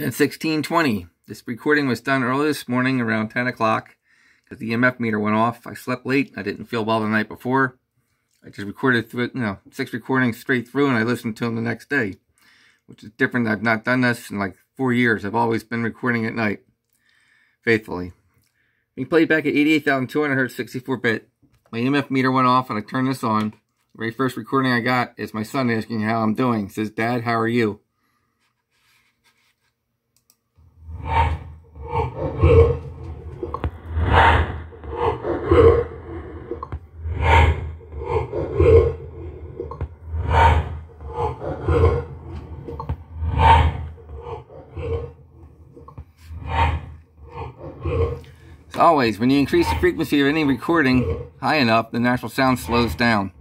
10 16 20. This recording was done early this morning around 10 o'clock because the EMF meter went off. I slept late. I didn't feel well the night before. I just recorded through, you know, six recordings straight through and I listened to them the next day, which is different. I've not done this in like four years. I've always been recording at night faithfully. We played back at 88,200 hertz 64 bit. My EMF meter went off and I turned this on. The very first recording I got is my son asking how I'm doing. He says, Dad, how are you? Always, when you increase the frequency of any recording high enough, the natural sound slows down.